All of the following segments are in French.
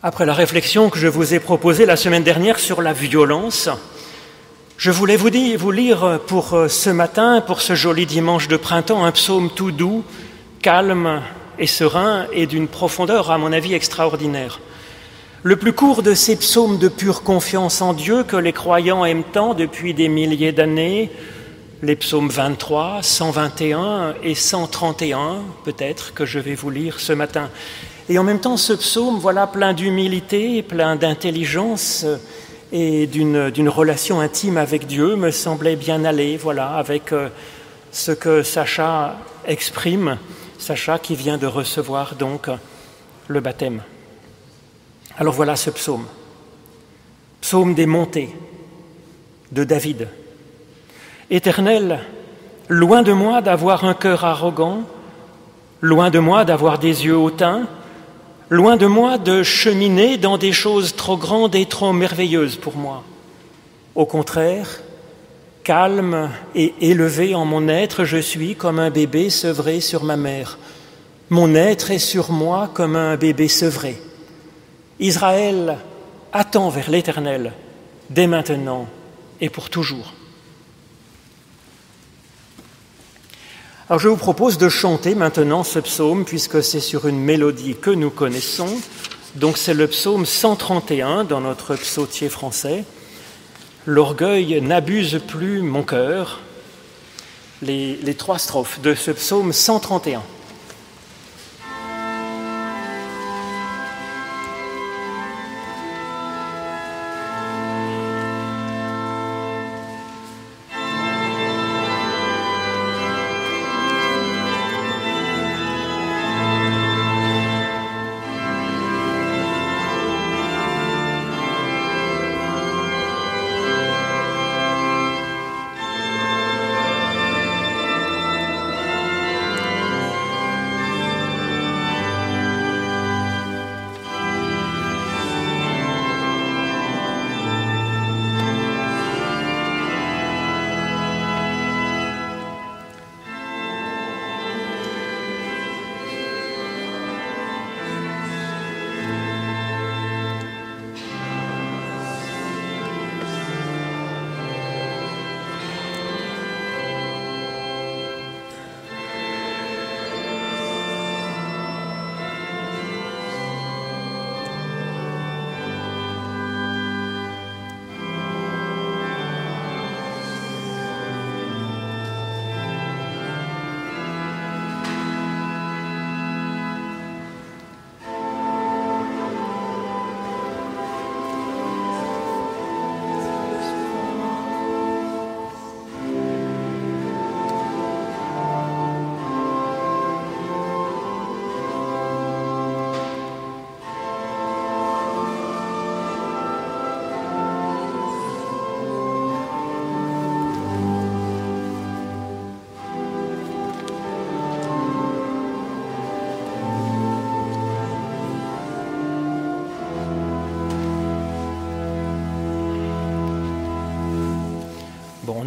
Après la réflexion que je vous ai proposée la semaine dernière sur la violence, je voulais vous, lire pour euh, ce matin, pour ce joli dimanche de printemps, un psaume tout doux, calme et serein et d'une profondeur, à mon avis, extraordinaire. Le plus court de ces psaumes de pure confiance en Dieu que les croyants aiment tant depuis des milliers d'années, les psaumes 23, 121 et 131, peut-être, que je vais vous lire ce matin. Et en même temps, ce psaume, voilà, plein d'humilité, plein d'intelligence et d'une relation intime avec Dieu, me semblait bien aller, voilà, avec euh, ce que Sacha exprime, Sacha qui vient de recevoir donc le baptême. Alors voilà ce psaume, psaume des montées de David. Éternel, loin de moi d'avoir un cœur arrogant, loin de moi d'avoir des yeux hautains, loin de moi de cheminer dans des choses trop grandes et trop merveilleuses pour moi. Au contraire, calme et élevé en mon être, je suis comme un bébé sevré sur ma mère. Mon être est sur moi comme un bébé sevré. Israël attend vers l'Éternel dès maintenant et pour toujours. Alors je vous propose de chanter maintenant ce psaume puisque c'est sur une mélodie que nous connaissons. Donc c'est le psaume 131 dans notre psautier français. L'orgueil n'abuse plus mon cœur. Les, les trois strophes de ce psaume 131.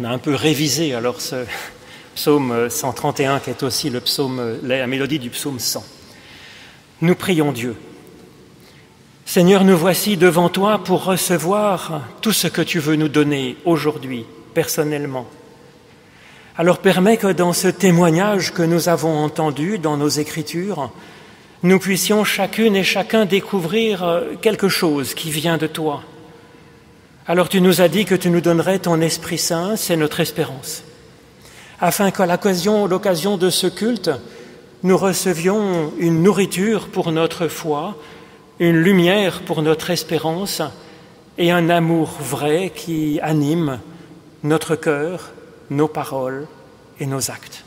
On a un peu révisé alors ce psaume 131 qui est aussi la mélodie du psaume 100. Nous prions Dieu. Seigneur, nous voici devant toi pour recevoir tout ce que tu veux nous donner aujourd'hui, personnellement. Alors permets que dans ce témoignage que nous avons entendu dans nos écritures, nous puissions chacune et chacun découvrir quelque chose qui vient de toi, alors tu nous as dit que tu nous donnerais ton Esprit Saint, c'est notre espérance, afin qu'à l'occasion, de ce culte, nous recevions une nourriture pour notre foi, une lumière pour notre espérance et un amour vrai qui anime notre cœur, nos paroles et nos actes.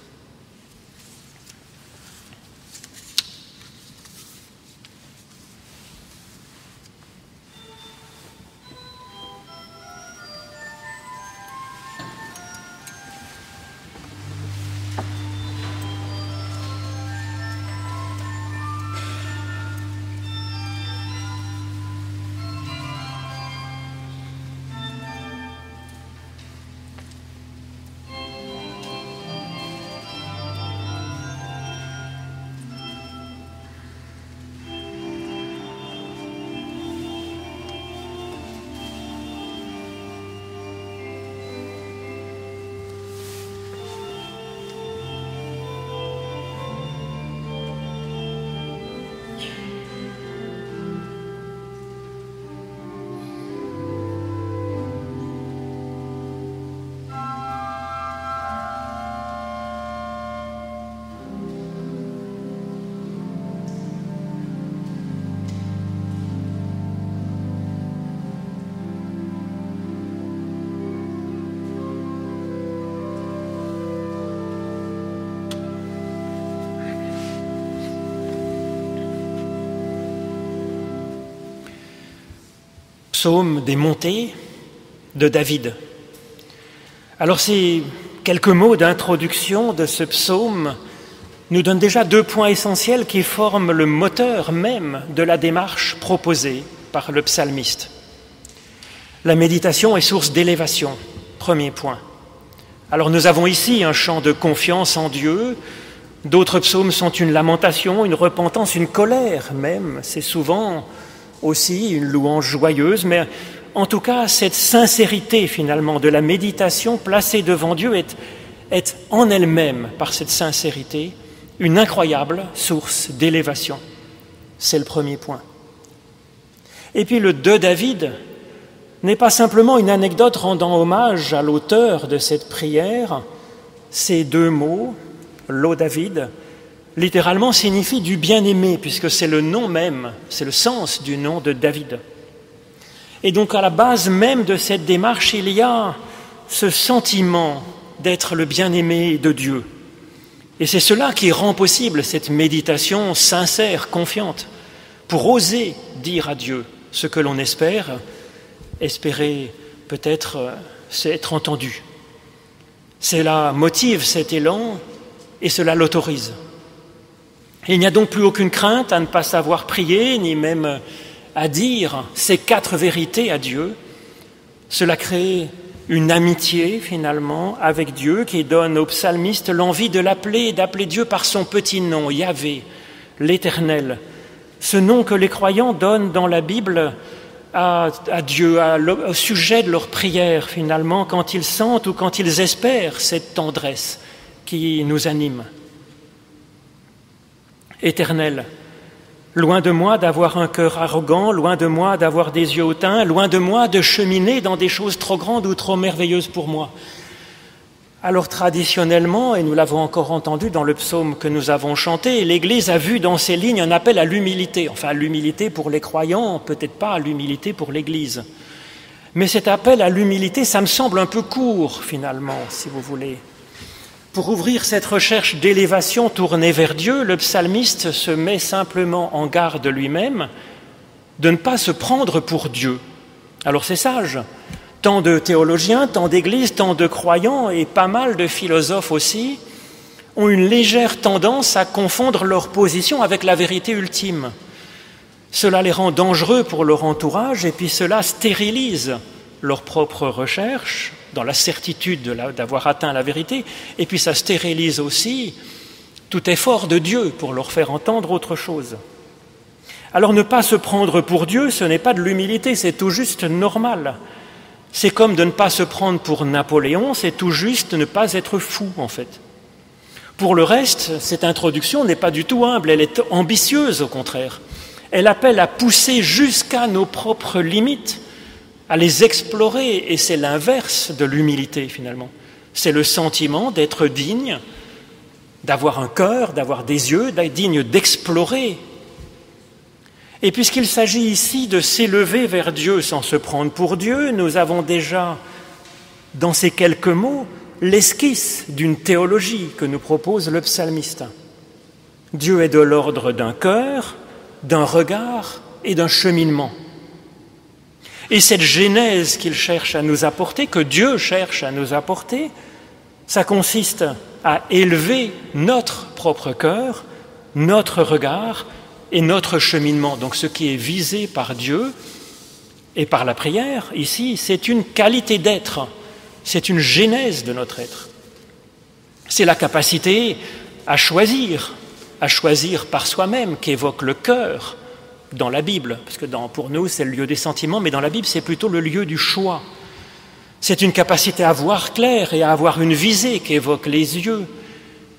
Psaume des montées de David. Alors ces quelques mots d'introduction de ce psaume nous donnent déjà deux points essentiels qui forment le moteur même de la démarche proposée par le psalmiste. La méditation est source d'élévation, premier point. Alors nous avons ici un chant de confiance en Dieu, d'autres psaumes sont une lamentation, une repentance, une colère même, c'est souvent aussi une louange joyeuse, mais en tout cas, cette sincérité finalement de la méditation placée devant Dieu est, en elle-même, par cette sincérité, une incroyable source d'élévation. C'est le premier point. Et puis le de David n'est pas simplement une anecdote rendant hommage à l'auteur de cette prière. Ces deux mots, l'eau David, littéralement signifient du bien-aimé, puisque c'est le nom même, c'est le sens du nom de David. Et donc à la base même de cette démarche, il y a ce sentiment d'être le bien-aimé de Dieu. Et c'est cela qui rend possible cette méditation sincère, confiante, pour oser dire à Dieu ce que l'on espère, espérer peut-être c'est être entendu. Cela motive cet élan et cela l'autorise. Il n'y a donc plus aucune crainte à ne pas savoir prier, ni même à dire ces quatre vérités à Dieu, cela crée une amitié finalement avec Dieu qui donne au psalmiste l'envie de l'appeler, d'appeler Dieu par son petit nom, Yahvé, l'Éternel. Ce nom que les croyants donnent dans la Bible à, Dieu, au sujet de leur prière finalement, quand ils sentent ou quand ils espèrent cette tendresse qui nous anime. Éternel, Loin de moi d'avoir un cœur arrogant, loin de moi d'avoir des yeux hautains, loin de moi de cheminer dans des choses trop grandes ou trop merveilleuses pour moi. Alors traditionnellement, et nous l'avons encore entendu dans le psaume que nous avons chanté, l'Église a vu dans ces lignes un appel à l'humilité, enfin à l'humilité pour les croyants, peut-être pas à l'humilité pour l'Église. Mais cet appel à l'humilité, ça me semble un peu court finalement, si vous voulez. Pour ouvrir cette recherche d'élévation tournée vers Dieu, le psalmiste se met simplement en garde lui-même de ne pas se prendre pour Dieu. Alors c'est sage. Tant de théologiens, tant d'églises, tant de croyants et pas mal de philosophes aussi ont une légère tendance à confondre leur position avec la vérité ultime. Cela les rend dangereux pour leur entourage et puis cela stérilise leur propre recherche, dans la certitude d'avoir atteint la vérité, et puis ça stérilise aussi tout effort de Dieu pour leur faire entendre autre chose. Alors ne pas se prendre pour Dieu, ce n'est pas de l'humilité, c'est tout juste normal. C'est comme de ne pas se prendre pour Napoléon, c'est tout juste ne pas être fou en fait. Pour le reste, cette introduction n'est pas du tout humble, elle est ambitieuse au contraire. Elle appelle à pousser jusqu'à nos propres limites à les explorer, et c'est l'inverse de l'humilité finalement. C'est le sentiment d'être digne, d'avoir un cœur, d'avoir des yeux, d'être digne d'explorer. Et puisqu'il s'agit ici de s'élever vers Dieu sans se prendre pour Dieu, nous avons déjà, dans ces quelques mots, l'esquisse d'une théologie que nous propose le psalmiste. Dieu est de l'ordre d'un cœur, d'un regard et d'un cheminement. Et cette genèse qu'il cherche à nous apporter, que Dieu cherche à nous apporter, ça consiste à élever notre propre cœur, notre regard et notre cheminement. Donc ce qui est visé par Dieu et par la prière, ici, c'est une qualité d'être, c'est une genèse de notre être. C'est la capacité à choisir, à choisir par soi-même qu'évoque le cœur, dans la Bible, parce que pour nous c'est le lieu des sentiments, mais dans la Bible c'est plutôt le lieu du choix. C'est une capacité à voir clair et à avoir une visée qu'évoquent les yeux.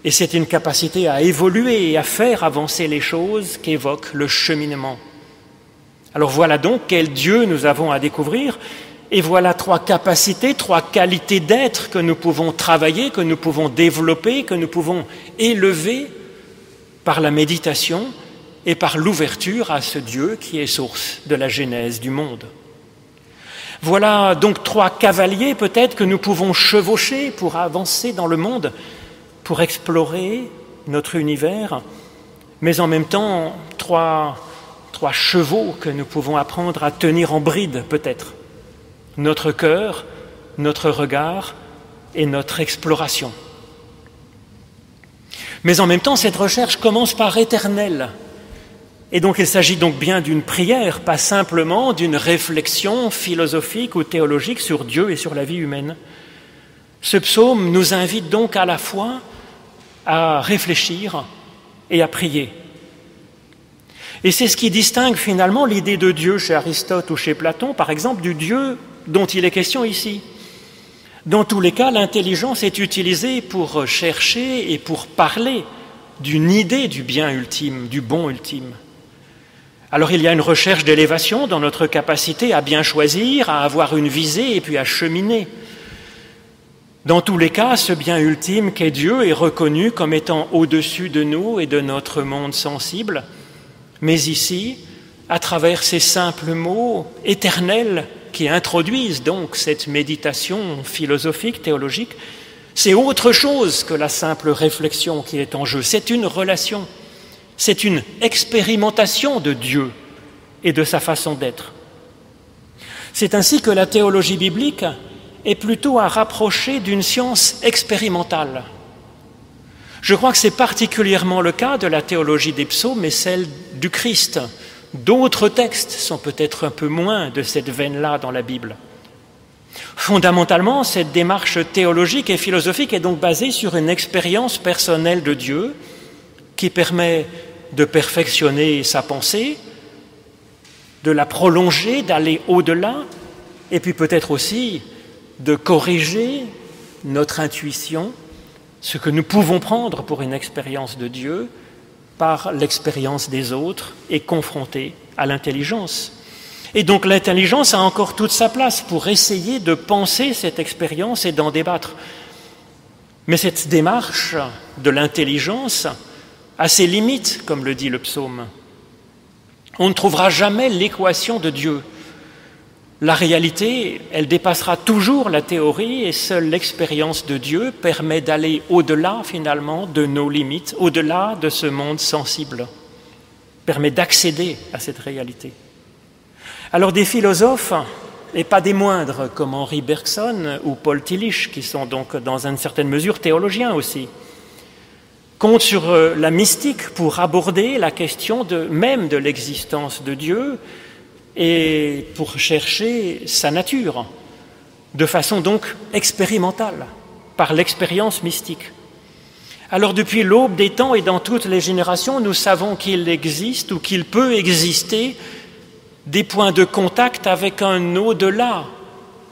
Et c'est une capacité à évoluer et à faire avancer les choses qu'évoque le cheminement. Alors voilà donc quel Dieu nous avons à découvrir. Et voilà trois capacités, trois qualités d'être que nous pouvons travailler, que nous pouvons développer, que nous pouvons élever par la méditation et par l'ouverture à ce Dieu qui est source de la genèse du monde. Voilà donc trois cavaliers peut-être que nous pouvons chevaucher pour avancer dans le monde, pour explorer notre univers, mais en même temps trois, trois chevaux que nous pouvons apprendre à tenir en bride peut-être. Notre cœur, notre regard et notre exploration. Mais en même temps, cette recherche commence par éternel. Et donc il s'agit donc bien d'une prière, pas simplement d'une réflexion philosophique ou théologique sur Dieu et sur la vie humaine. Ce psaume nous invite donc à la fois à réfléchir et à prier. Et c'est ce qui distingue finalement l'idée de Dieu chez Aristote ou chez Platon, par exemple, du Dieu dont il est question ici. Dans tous les cas, l'intelligence est utilisée pour chercher et pour parler d'une idée du bien ultime, du bon ultime. Alors il y a une recherche d'élévation dans notre capacité à bien choisir, à avoir une visée et puis à cheminer. Dans tous les cas, ce bien ultime qu'est Dieu est reconnu comme étant au-dessus de nous et de notre monde sensible, mais ici, à travers ces simples mots éternels qui introduisent donc cette méditation philosophique, théologique, c'est autre chose que la simple réflexion qui est en jeu, c'est une relation, c'est une expérimentation de Dieu et de sa façon d'être. C'est ainsi que la théologie biblique est plutôt à rapprocher d'une science expérimentale. Je crois que c'est particulièrement le cas de la théologie des psaumes et celle du Christ. D'autres textes sont peut-être un peu moins de cette veine-là dans la Bible. Fondamentalement, cette démarche théologique et philosophique est donc basée sur une expérience personnelle de Dieu qui permet de perfectionner sa pensée, de la prolonger, d'aller au-delà, et puis peut-être aussi de corriger notre intuition, ce que nous pouvons prendre pour une expérience de Dieu, par l'expérience des autres et confronter à l'intelligence. Et donc l'intelligence a encore toute sa place pour essayer de penser cette expérience et d'en débattre. Mais cette démarche de l'intelligence a ses limites, comme le dit le psaume. On ne trouvera jamais l'équation de Dieu. La réalité, elle dépassera toujours la théorie et seule l'expérience de Dieu permet d'aller au-delà finalement de nos limites, au-delà de ce monde sensible, permet d'accéder à cette réalité. Alors des philosophes, et pas des moindres, comme Henri Bergson ou Paul Tillich, qui sont donc dans une certaine mesure théologiens aussi, comptent sur euh, la mystique pour aborder la question même de l'existence de Dieu, et pour chercher sa nature, de façon donc expérimentale, par l'expérience mystique. Alors depuis l'aube des temps et dans toutes les générations, nous savons qu'il existe ou qu'il peut exister des points de contact avec un au-delà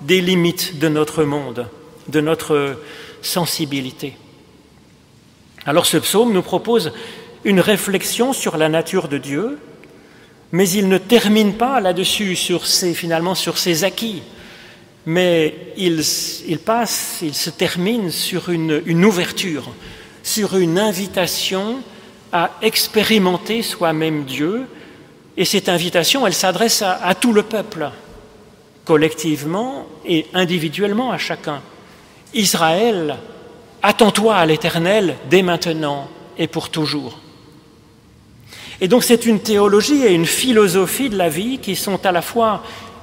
des limites de notre monde, de notre sensibilité. Alors ce psaume nous propose une réflexion sur la nature de Dieu, mais il ne termine pas là-dessus, sur ses, finalement sur ses acquis, mais il, passe, il se termine sur une, ouverture, sur une invitation à expérimenter soi-même Dieu, et cette invitation, elle s'adresse à, à tout le peuple, collectivement et individuellement à chacun. Israël, attends-toi à l'Éternel dès maintenant et pour toujours. Et donc c'est une théologie et une philosophie de la vie qui sont à la fois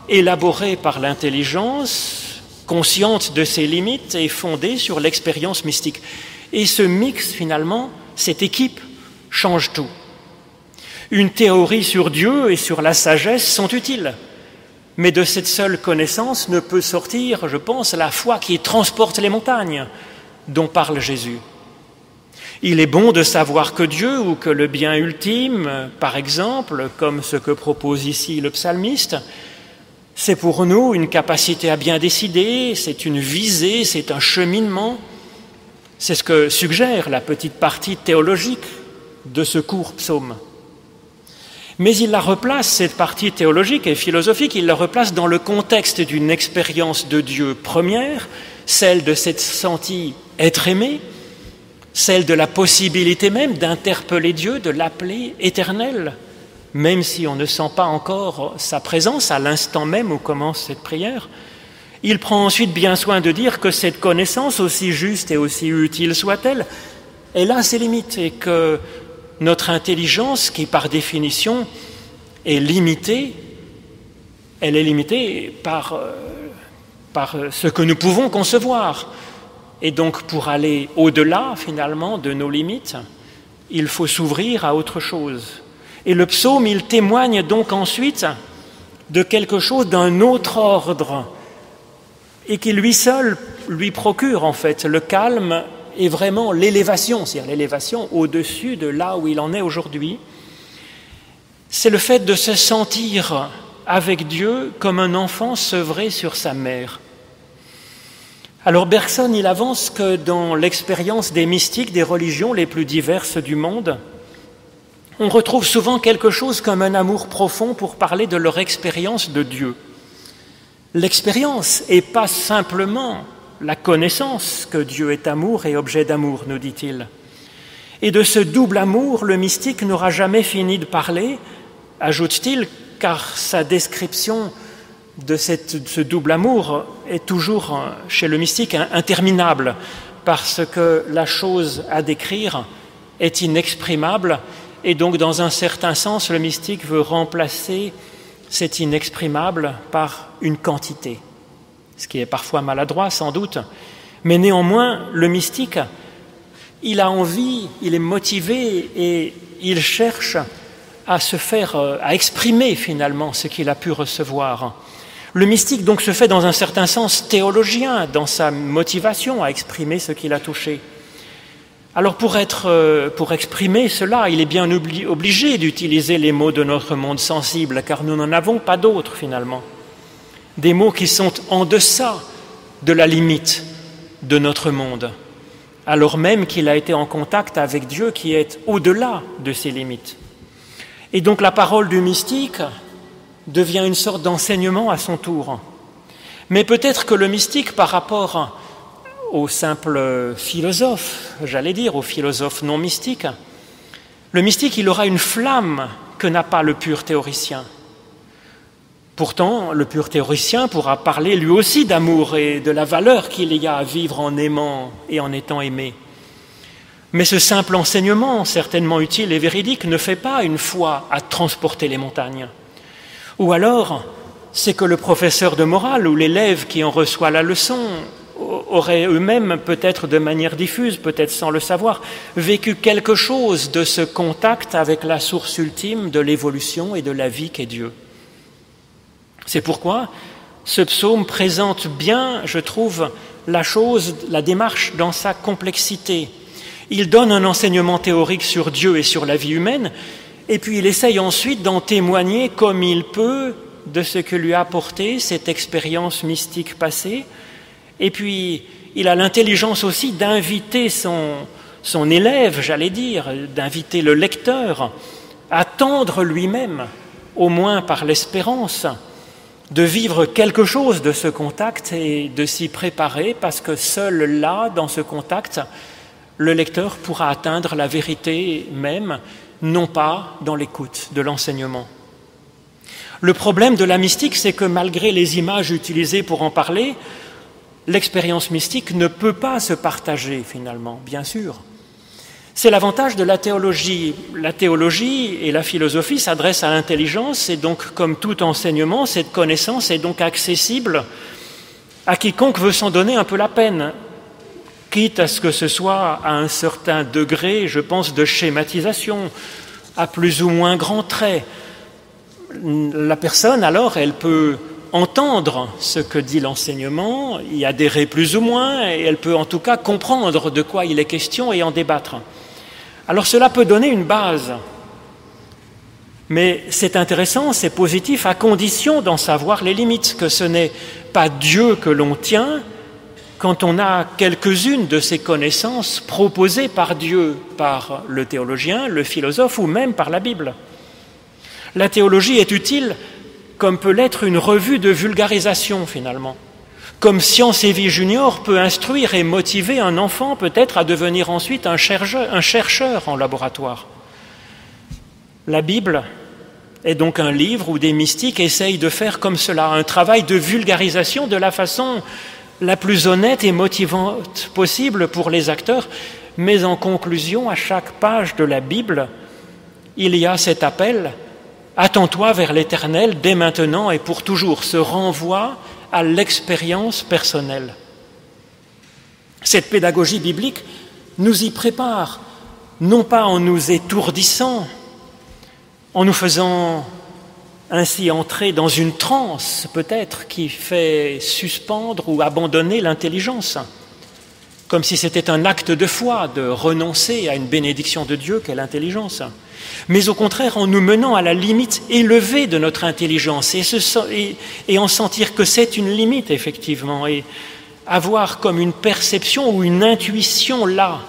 élaborées par l'intelligence, consciente de ses limites et fondées sur l'expérience mystique. Et ce mix, finalement, cette équipe, change tout. Une théorie sur Dieu et sur la sagesse sont utiles, mais de cette seule connaissance ne peut sortir, je pense, la foi qui transporte les montagnes dont parle Jésus. Il est bon de savoir que Dieu ou que le bien ultime, par exemple, comme ce que propose ici le psalmiste, c'est pour nous une capacité à bien décider, c'est une visée, c'est un cheminement. C'est ce que suggère la petite partie théologique de ce court psaume. Mais il la replace, cette partie théologique et philosophique, il la replace dans le contexte d'une expérience de Dieu première, celle de cette senti être aimé, celle de la possibilité même d'interpeller Dieu, de l'appeler éternel, même si on ne sent pas encore sa présence à l'instant même où commence cette prière. Il prend ensuite bien soin de dire que cette connaissance, aussi juste et aussi utile soit-elle, elle a ses limites et que notre intelligence, qui par définition est limitée, elle est limitée par, euh, par ce que nous pouvons concevoir. Et donc pour aller au-delà finalement de nos limites, il faut s'ouvrir à autre chose. Et le psaume, il témoigne donc ensuite de quelque chose d'un autre ordre et qui lui seul lui procure en fait le calme et vraiment l'élévation, c'est-à-dire l'élévation au-dessus de là où il en est aujourd'hui. C'est le fait de se sentir avec Dieu comme un enfant sevré sur sa mère. Alors Bergson, il avance que dans l'expérience des mystiques des religions les plus diverses du monde, on retrouve souvent quelque chose comme un amour profond pour parler de leur expérience de Dieu. L'expérience et pas simplement la connaissance que Dieu est amour et objet d'amour, nous dit-il. Et de ce double amour, le mystique n'aura jamais fini de parler, ajoute-t-il, car sa description de, ce double amour est toujours euh, chez le mystique interminable, parce que la chose à décrire est inexprimable, et donc dans un certain sens, le mystique veut remplacer cet inexprimable par une quantité, ce qui est parfois maladroit sans doute, mais néanmoins, le mystique, il a envie, il est motivé et il cherche à se faire, euh, à exprimer finalement ce qu'il a pu recevoir. Le mystique donc se fait dans un certain sens théologien dans sa motivation à exprimer ce qu'il a touché. Alors pour, être, euh, pour exprimer cela, il est bien obligé d'utiliser les mots de notre monde sensible, car nous n'en avons pas d'autres finalement. Des mots qui sont en deçà de la limite de notre monde, alors même qu'il a été en contact avec Dieu qui est au-delà de ces limites. Et donc la parole du mystique, devient une sorte d'enseignement à son tour. Mais peut-être que le mystique, par rapport au simple philosophe, j'allais dire, au philosophe non mystique, le mystique, il aura une flamme que n'a pas le pur théoricien. Pourtant, le pur théoricien pourra parler lui aussi d'amour et de la valeur qu'il y a à vivre en aimant et en étant aimé. Mais ce simple enseignement, certainement utile et véridique, ne fait pas une foi à transporter les montagnes. Ou alors, c'est que le professeur de morale ou l'élève qui en reçoit la leçon auraient eux-mêmes, peut-être de manière diffuse, peut-être sans le savoir, vécu quelque chose de ce contact avec la source ultime de l'évolution et de la vie qu'est Dieu. C'est pourquoi ce psaume présente bien, je trouve, la chose, la démarche dans sa complexité. Il donne un enseignement théorique sur Dieu et sur la vie humaine, et puis il essaye ensuite d'en témoigner comme il peut de ce que lui a apporté cette expérience mystique passée. Et puis il a l'intelligence aussi d'inviter son, son élève, j'allais dire, d'inviter le lecteur à tendre lui-même, au moins par l'espérance, de vivre quelque chose de ce contact et de s'y préparer, parce que seul là, dans ce contact, le lecteur pourra atteindre la vérité même non pas dans l'écoute de l'enseignement. Le problème de la mystique, c'est que malgré les images utilisées pour en parler, l'expérience mystique ne peut pas se partager finalement, bien sûr. C'est l'avantage de la théologie. La théologie et la philosophie s'adressent à l'intelligence et donc, comme tout enseignement, cette connaissance est donc accessible à quiconque veut s'en donner un peu la peine, quitte à ce que ce soit à un certain degré, je pense, de schématisation, à plus ou moins grands traits. La personne, alors, elle peut entendre ce que dit l'enseignement, y adhérer plus ou moins, et elle peut en tout cas comprendre de quoi il est question et en débattre. Alors cela peut donner une base, mais c'est intéressant, c'est positif, à condition d'en savoir les limites, que ce n'est pas Dieu que l'on tient, quand on a quelques-unes de ces connaissances proposées par Dieu, par le théologien, le philosophe ou même par la Bible. La théologie est utile comme peut l'être une revue de vulgarisation finalement, comme Science et Vie Junior peut instruire et motiver un enfant peut-être à devenir ensuite un chercheur, un chercheur en laboratoire. La Bible est donc un livre où des mystiques essayent de faire comme cela, un travail de vulgarisation de la façon la plus honnête et motivante possible pour les acteurs, mais en conclusion, à chaque page de la Bible, il y a cet appel Attends-toi vers l'Éternel dès maintenant et pour toujours. Ce renvoi à l'expérience personnelle. Cette pédagogie biblique nous y prépare, non pas en nous étourdissant, en nous faisant ainsi entrer dans une transe peut-être qui fait suspendre ou abandonner l'intelligence, comme si c'était un acte de foi de renoncer à une bénédiction de Dieu qu'est l'intelligence, mais au contraire en nous menant à la limite élevée de notre intelligence et, en sentir que c'est une limite effectivement et avoir comme une perception ou une intuition là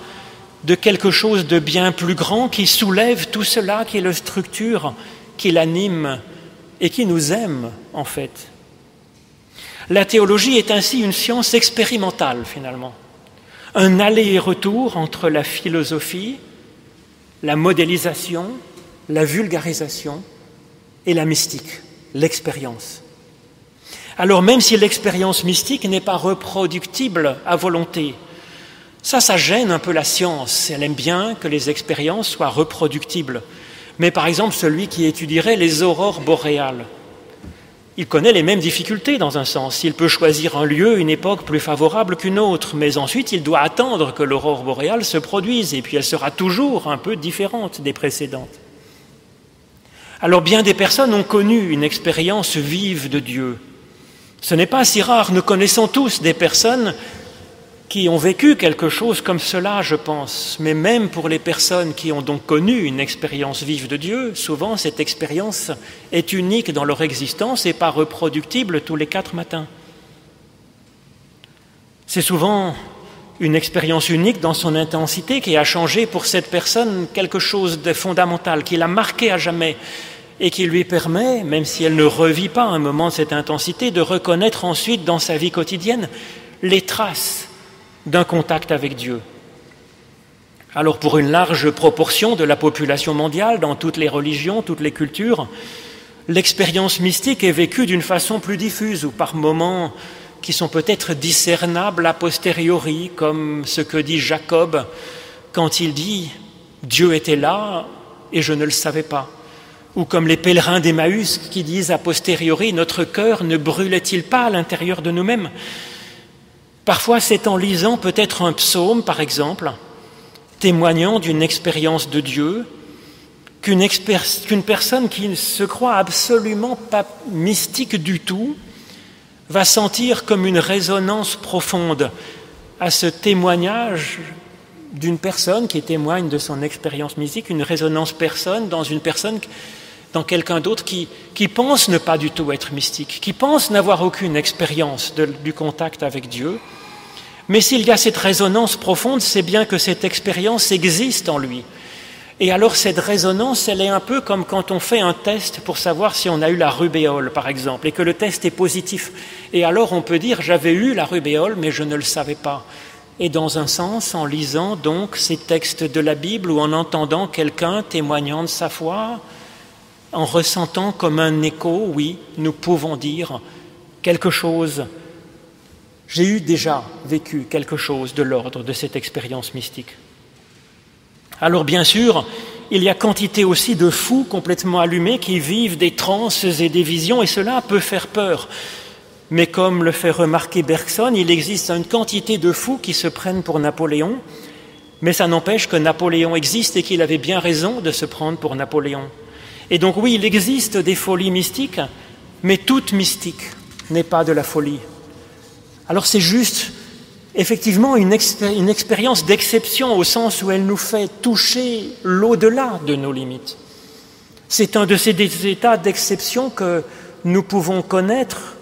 de quelque chose de bien plus grand qui soulève tout cela, qui la structure qui l'anime et qui nous aime en fait. La théologie est ainsi une science expérimentale finalement, un aller et retour entre la philosophie, la modélisation, la vulgarisation et la mystique, l'expérience. Alors même si l'expérience mystique n'est pas reproductible à volonté, ça, ça gêne un peu la science. Elle aime bien que les expériences soient reproductibles. Mais par exemple, celui qui étudierait les aurores boréales, il connaît les mêmes difficultés dans un sens. Il peut choisir un lieu, une époque plus favorable qu'une autre, mais ensuite il doit attendre que l'aurore boréale se produise, et puis elle sera toujours un peu différente des précédentes. Alors bien des personnes ont connu une expérience vive de Dieu. Ce n'est pas si rare, nous connaissons tous des personnes qui ont vécu quelque chose comme cela, je pense. Mais même pour les personnes qui ont donc connu une expérience vive de Dieu, souvent cette expérience est unique dans leur existence et pas reproductible tous les quatre matins. C'est souvent une expérience unique dans son intensité qui a changé pour cette personne quelque chose de fondamental, qui l'a marqué à jamais et qui lui permet, même si elle ne revit pas un moment de cette intensité, de reconnaître ensuite dans sa vie quotidienne les traces d'un contact avec Dieu. Alors pour une large proportion de la population mondiale, dans toutes les religions, toutes les cultures, l'expérience mystique est vécue d'une façon plus diffuse ou par moments qui sont peut-être discernables a posteriori, comme ce que dit Jacob quand il dit Dieu était là et je ne le savais pas. Ou comme les pèlerins d'Emmaüs qui disent a posteriori Notre cœur ne brûlait-il pas à l'intérieur de nous-mêmes Parfois, c'est en lisant peut-être un psaume, par exemple, témoignant d'une expérience de Dieu, qu'une personne qui ne se croit absolument pas mystique du tout va sentir comme une résonance profonde à ce témoignage d'une personne qui témoigne de son expérience mystique, une résonance personne dans une personne, dans quelqu'un d'autre qui, qui, pense ne pas du tout être mystique, qui pense n'avoir aucune expérience du contact avec Dieu, mais s'il y a cette résonance profonde, c'est bien que cette expérience existe en lui. Et alors cette résonance, elle est un peu comme quand on fait un test pour savoir si on a eu la rubéole, par exemple, et que le test est positif. Et alors on peut dire j'avais eu la rubéole, mais je ne le savais pas. Et dans un sens, en lisant donc ces textes de la Bible ou en entendant quelqu'un témoignant de sa foi, en ressentant comme un écho, oui, nous pouvons dire quelque chose j'ai eu déjà vécu quelque chose de l'ordre de cette expérience mystique. Alors bien sûr, il y a quantité aussi de fous complètement allumés qui vivent des transes et des visions, et cela peut faire peur. Mais comme le fait remarquer Bergson, il existe une quantité de fous qui se prennent pour Napoléon, mais ça n'empêche que Napoléon existe et qu'il avait bien raison de se prendre pour Napoléon. Et donc oui, il existe des folies mystiques, mais toute mystique n'est pas de la folie. Alors c'est juste effectivement une, expérience d'exception au sens où elle nous fait toucher l'au-delà de nos limites. C'est un de ces états d'exception que nous pouvons connaître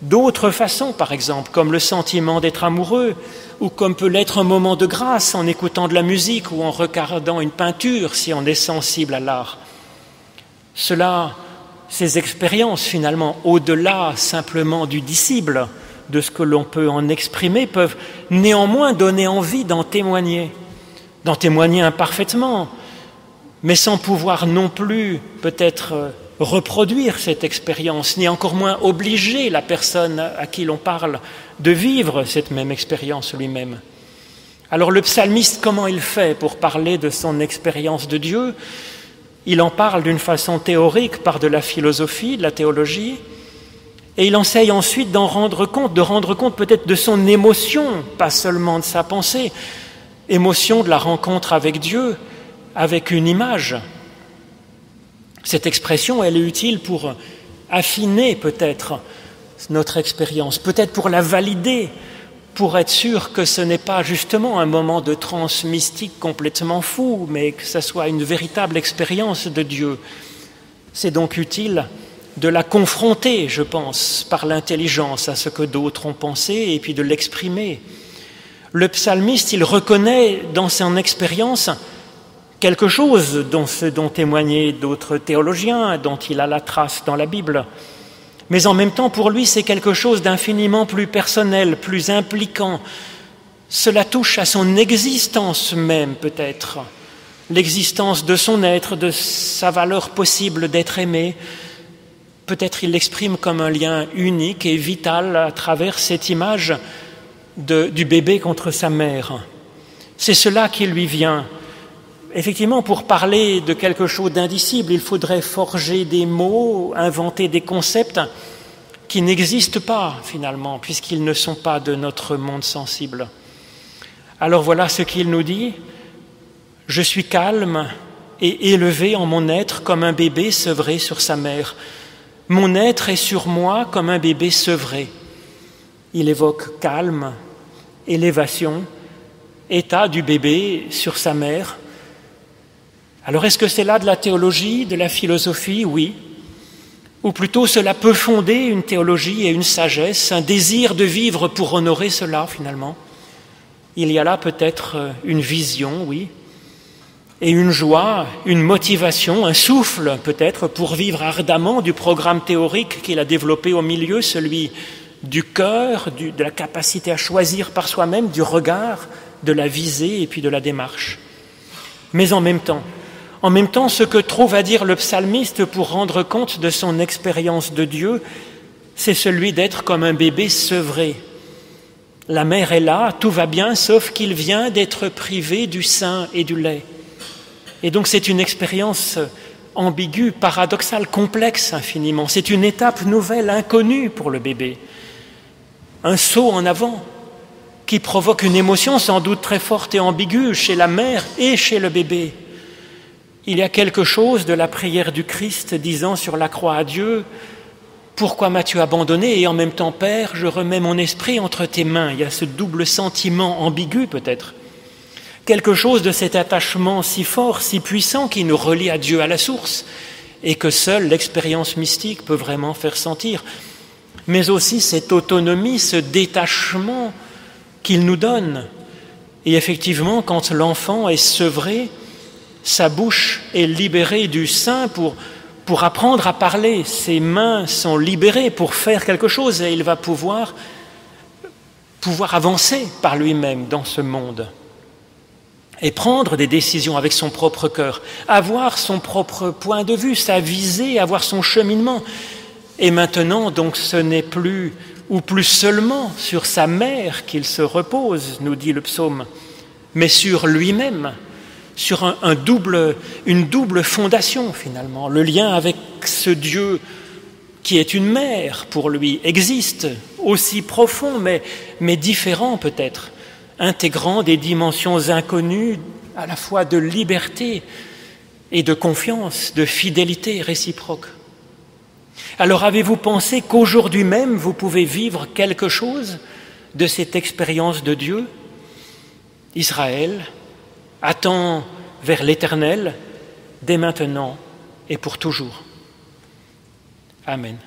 d'autres façons, par exemple, comme le sentiment d'être amoureux, ou comme peut l'être un moment de grâce en écoutant de la musique ou en regardant une peinture si on est sensible à l'art. Cela, ces expériences finalement, au-delà simplement du disciple, de ce que l'on peut en exprimer peuvent néanmoins donner envie d'en témoigner, d'en témoigner imparfaitement, mais sans pouvoir non plus peut-être reproduire cette expérience, ni encore moins obliger la personne à qui l'on parle de vivre cette même expérience lui-même. Alors le psalmiste, comment il fait pour parler de son expérience de Dieu? Il en parle d'une façon théorique par de la philosophie, de la théologie, et il enseigne ensuite d'en rendre compte, de rendre compte peut-être de son émotion, pas seulement de sa pensée, émotion de la rencontre avec Dieu, avec une image. Cette expression, elle est utile pour affiner peut-être notre expérience, peut-être pour la valider, pour être sûr que ce n'est pas justement un moment de transe mystique complètement fou, mais que ce soit une véritable expérience de Dieu. C'est donc utile de la confronter, je pense, par l'intelligence à ce que d'autres ont pensé et puis de l'exprimer. Le psalmiste, il reconnaît dans son expérience quelque chose dont, dont témoignaient d'autres théologiens, dont il a la trace dans la Bible. Mais en même temps, pour lui, c'est quelque chose d'infiniment plus personnel, plus impliquant. Cela touche à son existence même, peut-être, l'existence de son être, de sa valeur possible d'être aimé. Peut-être il l'exprime comme un lien unique et vital à travers cette image du bébé contre sa mère. C'est cela qui lui vient. Effectivement, pour parler de quelque chose d'indicible, il faudrait forger des mots, inventer des concepts qui n'existent pas finalement, puisqu'ils ne sont pas de notre monde sensible. Alors voilà ce qu'il nous dit. Je suis calme et élevé en mon être comme un bébé sevré sur sa mère. Mon être est sur moi comme un bébé sevré. Il évoque calme, élévation, état du bébé sur sa mère, alors est-ce que c'est là de la théologie, de la philosophie? Oui. Ou plutôt cela peut fonder une théologie et une sagesse, un désir de vivre pour honorer cela finalement? Il y a là peut-être euh, une vision, oui, et une joie, une motivation, un souffle peut-être pour vivre ardemment du programme théorique qu'il a développé au milieu, celui du cœur, de la capacité à choisir par soi-même, du regard, de la visée et puis de la démarche. Mais en même temps, en même temps, ce que trouve à dire le psalmiste pour rendre compte de son expérience de Dieu, c'est celui d'être comme un bébé sevré. La mère est là, tout va bien, sauf qu'il vient d'être privé du sein et du lait. Et donc c'est une expérience ambiguë, paradoxale, complexe infiniment. C'est une étape nouvelle, inconnue pour le bébé. Un saut en avant qui provoque une émotion sans doute très forte et ambiguë chez la mère et chez le bébé. Il y a quelque chose de la prière du Christ disant sur la croix à Dieu, pourquoi m'as-tu abandonné Et en même temps, Père, je remets mon esprit entre tes mains. Il y a ce double sentiment ambigu peut-être. Quelque chose de cet attachement si fort, si puissant qui nous relie à Dieu à la source et que seule l'expérience mystique peut vraiment faire sentir. Mais aussi cette autonomie, ce détachement qu'il nous donne. Et effectivement, quand l'enfant est sevré, sa bouche est libérée du sein pour, apprendre à parler, ses mains sont libérées pour faire quelque chose et il va pouvoir, pouvoir avancer par lui-même dans ce monde et prendre des décisions avec son propre cœur, avoir son propre point de vue, sa visée, avoir son cheminement. Et maintenant, donc, ce n'est plus ou plus seulement sur sa mère qu'il se repose, nous dit le psaume, mais sur lui-même sur un, double, une double fondation finalement. Le lien avec ce Dieu qui est une mère pour lui existe, aussi profond mais, mais différent peut-être, intégrant des dimensions inconnues à la fois de liberté et de confiance, de fidélité réciproque. Alors avez-vous pensé qu'aujourd'hui même vous pouvez vivre quelque chose de cette expérience de Dieu? Israël attend vers l'Éternel dès maintenant et pour toujours. Amen.